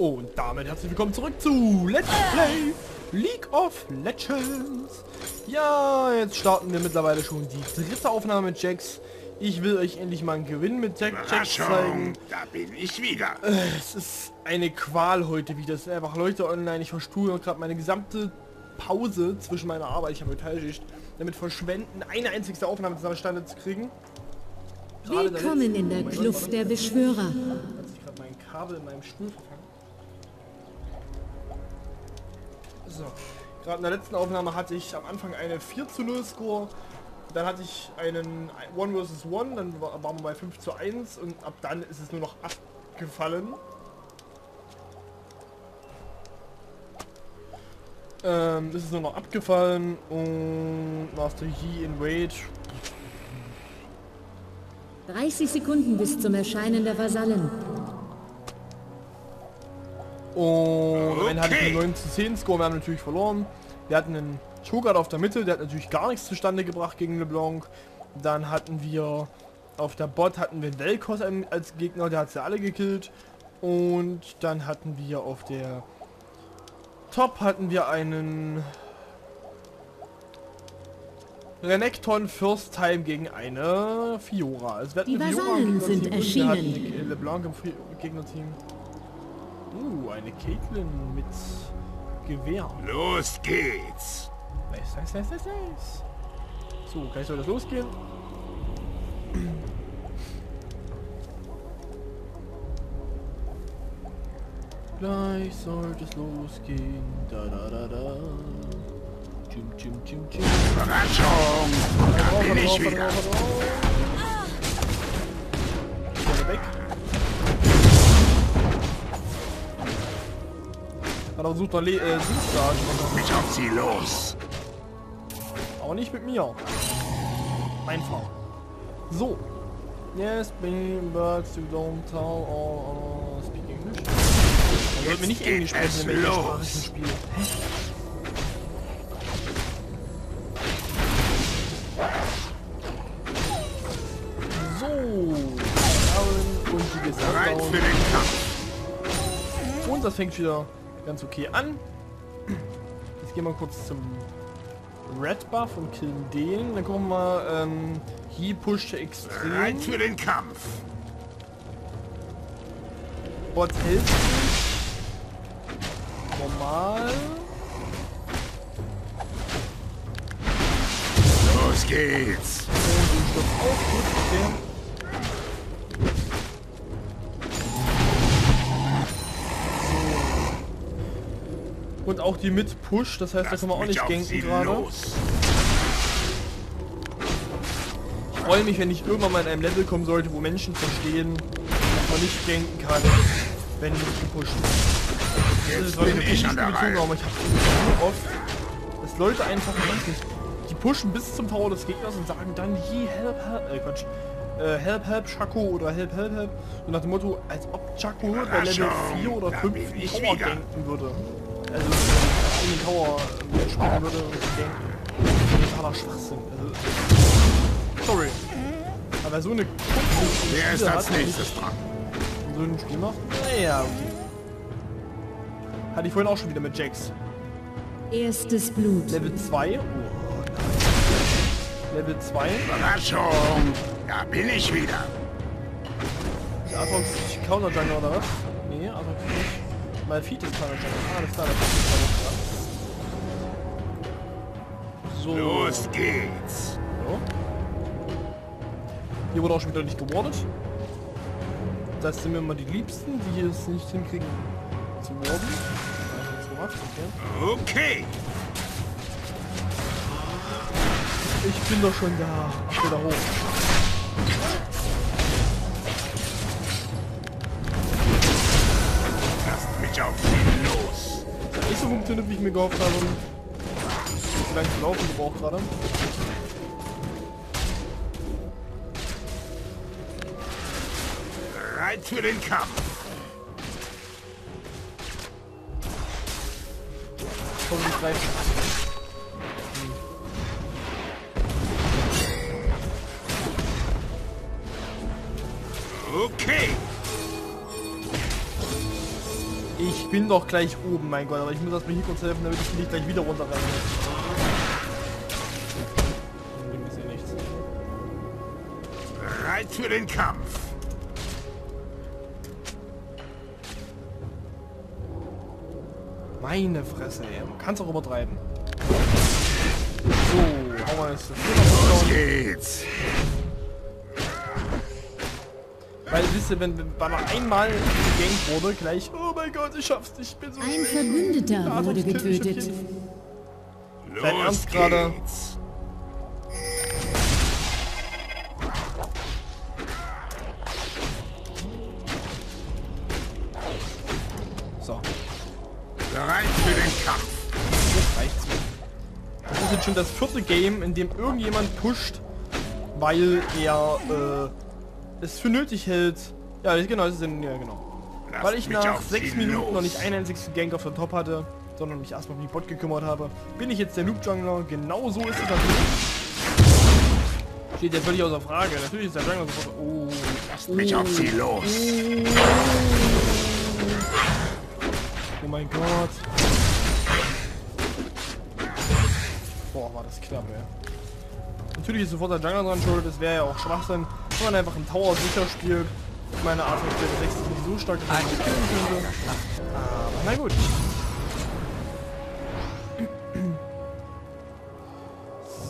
Und damit herzlich willkommen zurück zu Let's Play League of Legends. Ja, jetzt starten wir mittlerweile schon die dritte Aufnahme mit Jax. Ich will euch endlich mal einen Gewinn mit Jack Jax zeigen. Da bin ich wieder. Es ist eine Qual heute wieder. Es sind einfach Leute online. Ich verstuhle gerade meine gesamte Pause zwischen meiner Arbeit. Ich habe Metallschicht. Damit verschwenden, eine einzigste Aufnahme zusammenstande zu kriegen. Gerade Willkommen in der Kluft der Beschwörer. Hat sich gerade mein Kabel in meinem Stuhl verfangen. So. Gerade in der letzten Aufnahme hatte ich am Anfang eine 4 zu 0 Score. Dann hatte ich einen 1 vs 1, dann war- waren wir bei 5 zu 1 und ab dann ist es nur noch abgefallen. Ähm, ist es nur noch abgefallen und Master Yi in Rage 30 Sekunden bis zum Erscheinen der Vasallen. Und am Ende hatte ich Okay. einen 9 zu 10 Score, wir haben natürlich verloren. Wir hatten einen Shogun auf der Mitte, der hat natürlich gar nichts zustande gebracht gegen LeBlanc. Dann hatten wir auf der Bot hatten wir Velkos als Gegner, der hat sie alle gekillt. Und dann hatten wir auf der Top hatten wir einen Renekton First Time gegen eine Fiora. Also wir hatten Die eine Fiora Vasallen sind wir hatten erschienen. LeBlanc im Gegnerteam. Uh, eine Caitlyn mit Gewehr. Los geht's. Nice, nice, nice, nice, nice. So, gleich soll das losgehen. Gleich sollte es losgehen. Da da da da. Chim, chim, chim, chim. Überraschung. Da bin ich wieder. Hat er versucht, äh, Süßstark. Mich auf sie los. Aber nicht mit mir. Einfach. So. Yes, bring back to downtown or, or speak English. Man sollte mir nicht Englisch sprechen, wenn ich los. sprachlichen Spiel. Hä? So. Down und die auch Kampf. Und das fängt wieder ganz okay an. Jetzt gehen wir kurz zum Red Buff und killen den. Dann gucken wir mal, ähm, hier pusht extrem. Bereit für den Kampf. Bot hält sich. Normal. Los geht's. Und den Stoff auf. Gut, okay. Und auch die mit Push, das heißt, da Lasst können wir auch nicht ganken gerade. Ich freue mich, wenn ich irgendwann mal in einem Level kommen sollte, wo Menschen verstehen, dass man nicht ganken kann, wenn nicht gepusht wird. Das bin ich an der Reihe. aber ich habe so oft, dass Leute einfach, nicht, die pushen bis zum Tower des Gegners und sagen dann, je, help, help, äh, Quatsch, äh, help, help, Chaco oder help, help, help. Und nach dem Motto, als ob Chaco bei Level Überraschung, 4 oder da 5 bin den ich Tower wieder. ganken würde. Also, in den Tower springen würde und ganken. Totaler Schwachsinn. Also, sorry. Aber so eine Kunst, Wer ist als nächstes dran? so ein Spiel macht? Naja, okay. Hatte ich vorhin auch schon wieder mit Jax. Erstes Blut. Level 2. Oh, nice. Level 2. Überraschung. Da bin ich wieder. Atrox Counter Jungle oder was? Nicht. Malfit ist Counter Jungle. Ah, alles klar, das. So. Los geht's. So. Hier wurde auch schon wieder nicht gewardet. Das sind mir immer die Liebsten, die es nicht hinkriegen zu warden. Okay. Ich bin doch schon da. Ich will da hoch. So funktioniert, wie ich mir gehofft habe. Ich lange zu laufen gebraucht gerade. Bereit für den Kampf. Hoffentlich greift. Okay. Bin doch gleich oben, mein Gott, aber ich muss erstmal hier kurz helfen, damit ich nicht gleich wieder runterrenne. Bereit für den Kampf. Meine Fresse, ey. Man kann es auch übertreiben. So, hauen wir jetzt Los geht's. Weil, wisst ihr, wenn, wenn man einmal gegankt wurde, gleich, oh mein Gott, ich schaff's nicht, ich bin so... Ein Verbündeter wurde getötet. Los Ernst gerade? So, Bereit für den Kampf. jetzt reicht's mir. Das ist jetzt schon das vierte Game, in dem irgendjemand pusht, weil er äh, es für nötig hält. Ja, genau, das ist in, ja genau. Lasst Weil ich nach sechs Minuten los. noch nicht einen einzigen Gank auf der Top hatte, sondern mich erstmal um die Bot gekümmert habe, bin ich jetzt der Noob-Jungler. Genau so ist es natürlich. Steht ja völlig außer Frage. Natürlich ist der Jungler sofort... Oh, Lasst mich auf sie los. oh mein Gott. Boah, war das knapp, ey. Natürlich ist sofort der Jungler dran schuld. Es wäre ja auch Schwachsinn, wenn man einfach einen Tower sicher spielt. Meine Art von Spiel 6 ist nicht so stark, könnte. Aber na gut.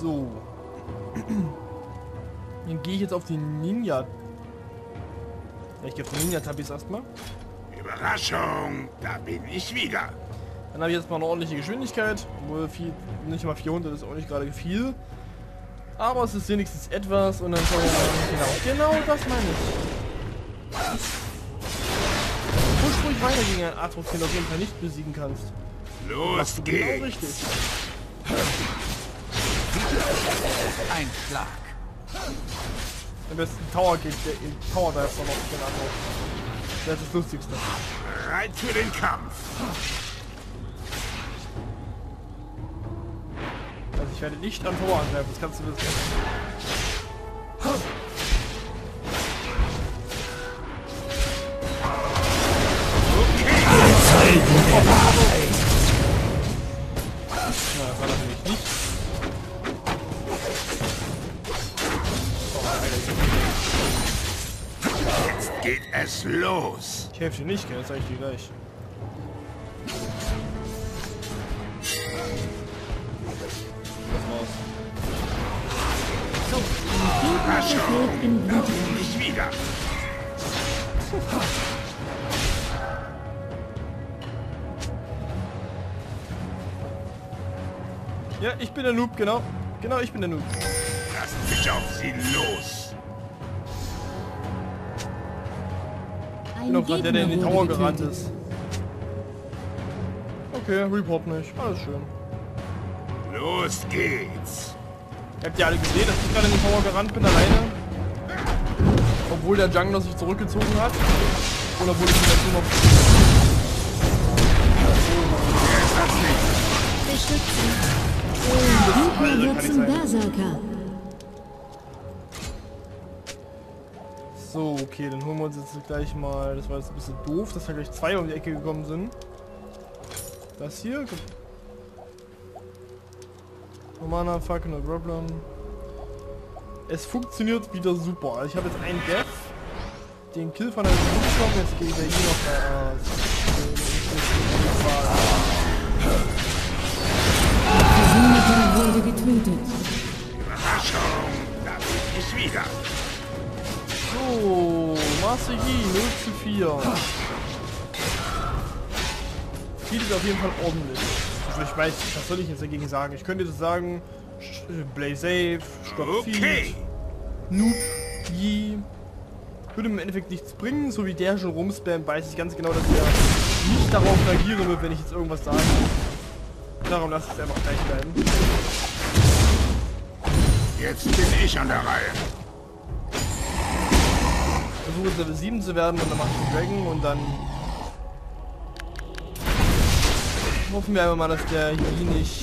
So. Dann gehe ich jetzt auf die Ninja. Ja, ich gehe auf die Ninja-Tabis erstmal. Überraschung, da bin ich wieder. Dann habe ich jetzt mal eine ordentliche Geschwindigkeit. Obwohl viel, nicht mal 400 ist auch nicht gerade viel. Aber es ist wenigstens etwas und dann soll ja genau, genau das meine ich. Weiter gegen einen du auf jeden Fall nicht besiegen kannst. Los genau geht's. richtig. Ein Schlag. Am besten Tower geht der in Tower Dive noch den Atrox. Das ist das Lustigste. Bereit für den Kampf. Also ich werde nicht an Tower angreifen, das kannst du wissen. Ja, das war natürlich nicht. Oh, Jetzt geht es los. ich helfe dir nicht, gell? Das sag ich dir gleich. Das war's. Überraschung, Blut. bin ich wieder. Ja, ich bin der Noob, genau. Genau, ich bin der Noob. Lasst mich auf sie los. Ich bin auch gerade der, der in den Gegner Tower gerannt ist. Okay, Report nicht. Alles schön. Los geht's. Habt ihr alle gesehen, dass ich gerade in den Tower gerannt bin, alleine? Obwohl der Jungler sich zurückgezogen hat? Oder wurde ich dazu noch... Wer Gegner wird zum. Berserker. So, okay, dann holen wir uns jetzt gleich mal... Das war jetzt ein bisschen doof, dass da gleich zwei um die Ecke gekommen sind. Das hier... Romana, fuck, no problem. Es funktioniert wieder super. Ich habe jetzt einen Death, den Kill von der jetzt ich ja hier noch da. Verbündeter getötet. Überraschung, da bin ich wieder. So, Master Yi, 0 zu 4. Viel ist auf jeden Fall ordentlich. Also ich weiß, was soll ich jetzt dagegen sagen? Ich könnte jetzt sagen, Sch- Play safe, Stopp Okay. Feed, Noob, Yi. Würde im Endeffekt nichts bringen, so wie der schon rumspammt, weiß ich ganz genau, dass er nicht darauf reagieren wird, wenn ich jetzt irgendwas sage. Darum lasse ich es einfach gleich bleiben. Jetzt bin ich an der Reihe. versuche jetzt Level 7 zu werden und dann mache ich den Dragon und dann hoffen wir einfach mal, dass der Yi nicht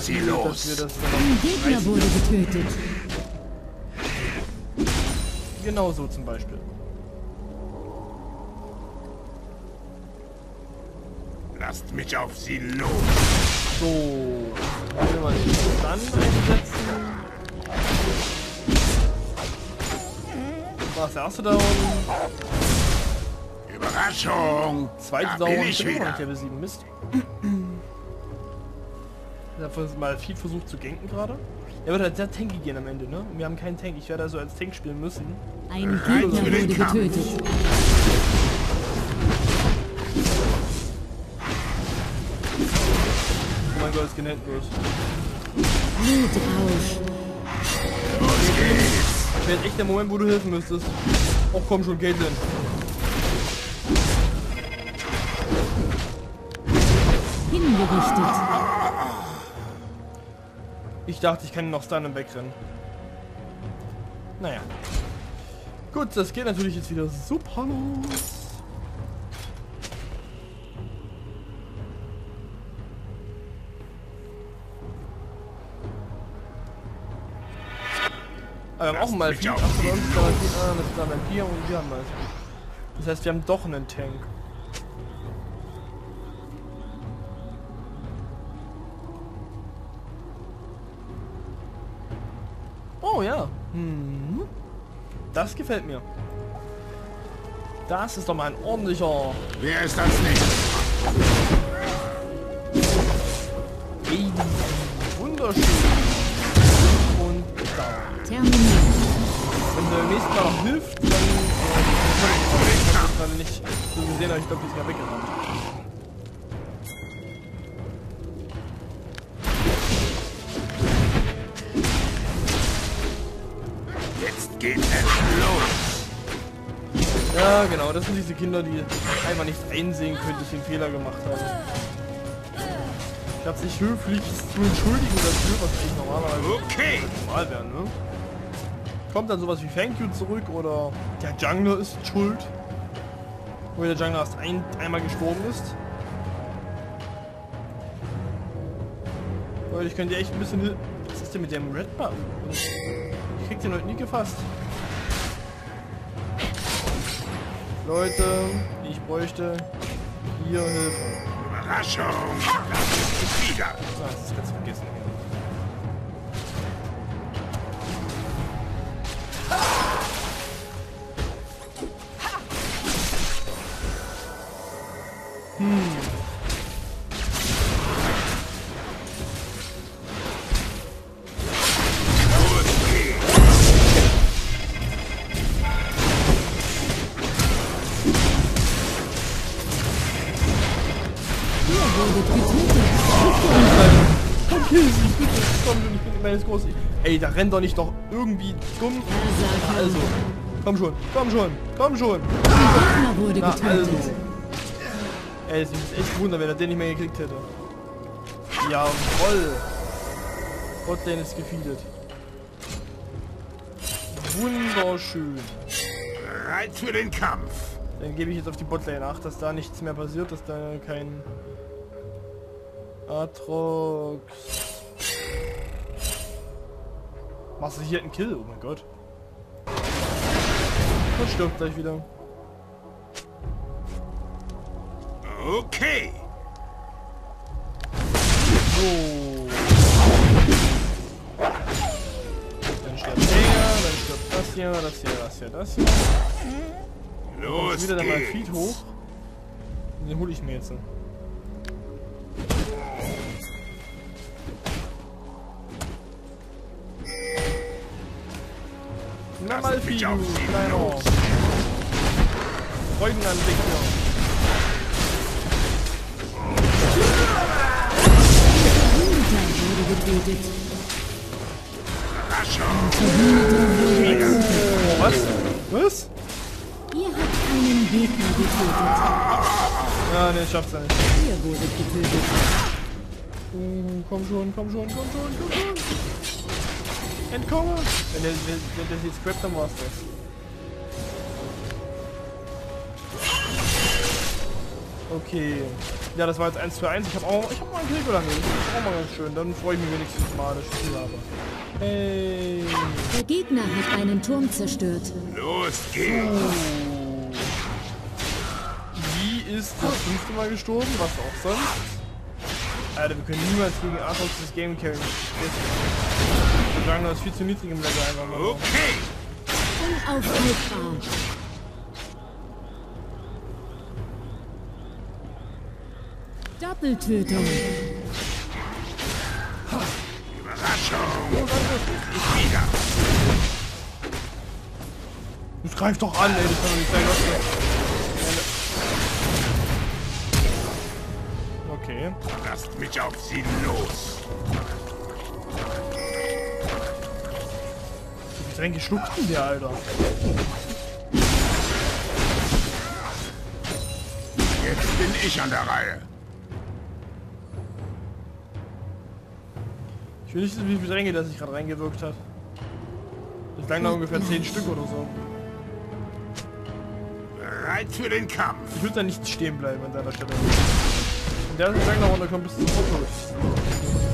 sie viel, los. dass wir das dann Ein Gegner wurde getötet. genau so zum Beispiel. Lasst mich auf sie los. So. Wenn wir den Stun einsetzen. War das erste Down. Überraschung. Zweite da Down. Ich bin wieder. nicht Level 7. Mist. Ich habe mal viel versucht zu ganken gerade. Er wird halt sehr tanky gehen am Ende, ne? Und wir haben keinen Tank. Ich werde also als Tank spielen müssen. Ein Gegner wurde getötet. Oh mein Gott, ist genannt los. Blutrausch. Wäre jetzt echt der Moment, wo du helfen müsstest. Och komm schon, Caitlin. Hingerichtet. Ich dachte, ich kann ihn noch stunnen und wegrennen. Naja. Gut, das geht natürlich jetzt wieder super los. Aber wir haben auch mal mich viel. auf Ach, bei uns da ah, das ist da Vampir und wir haben das. Das heißt, wir haben doch einen Tank. Oh ja. Hm. Das gefällt mir. Das ist doch mal ein ordentlicher Wer ist das nicht? Baby. Wunderschön. Terminiert. Wenn der nächste Mal noch hilft, dann... Äh, ich habe gerade nicht so gesehen, aber ich glaube, die ist ja weggerannt. Jetzt geht es los. Ja, genau, das sind diese Kinder, die einfach nicht einsehen können, dass sie einen Fehler gemacht haben. Statt sich höflich zu entschuldigen dafür, was eigentlich normalerweise Okay. normal wäre, ne? Kommt dann sowas wie Thank You zurück oder der Jungler ist schuld. Wo der Jungler erst ein, einmal gestorben ist. Leute, ich könnte echt ein bisschen... Was ist denn mit dem Red Buff? Ich krieg den heute nie gefasst. Leute, ich bräuchte hier Hilfe. Überraschung. Da komm, ich bin immer jetzt groß. Ey, da rennt doch nicht doch irgendwie dumm. Also, komm schon, komm schon, komm schon. Wurde Na, getötet. also. Ey, es ist echt Wunder, wenn er den nicht mehr gekriegt hätte. Jawoll. Botlane ist gefeedet. Wunderschön. Bereit für den Kampf. Dann gebe ich jetzt auf die Botlane Acht, dass da nichts mehr passiert, dass da kein Atrox. Machst du hier einen Kill? Oh mein Gott. Und stirbt gleich wieder. Okay. So. Dann stirbt der, dann stirbt das hier, das hier, das hier, das hier. Los wieder dann mein. Feed hoch. Den hole ich mir jetzt. Na mal sie kleiner. Freudenanblick hier. Getötet. Was? Was? Ihr habt einen Gegner getötet. Ja, ne, ich schaff's ja nicht. Ihr wurdet getötet. Komm schon, komm schon, komm schon, komm schon. Entkomme! Wenn der, wenn, wenn der jetzt scrapt, dann war's das. Okay. Ja, das war jetzt 1 zu 1. Ich habe auch, ich hab mal einen Krieg oder nicht. Das ist auch mal ganz schön. Dann freue ich mich wenigstens mal, dass ich viel habe. Hey. Der Gegner hat einen Turm zerstört. Los geht's. Wie ist das fünfte Mal gestorben, was auch sonst. Alter, wir können niemals gegen Arthos das Game carry. Sagen, das ist viel zu niedrig im Level einfach mal. Okay. Unaufhaltbar. Doppeltötung. Überraschung. Ich wieder. Das greift doch an, ey, das kann doch nicht sein, was Okay. Lasst mich auf sie los. Die Getränke schluckten der, Alter. Jetzt bin ich an der Reihe. Ich will nicht wissen, wie viele Getränke das sich gerade reingewirkt hat. Das klang noch ungefähr 10 Stück oder so. Bereit für den Kampf. Ich würde da nicht stehen bleiben an deiner Stelle. Und der ist lang noch runterkommt bis zum Foto.